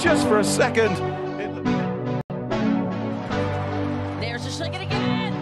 just for a second. There's a second again.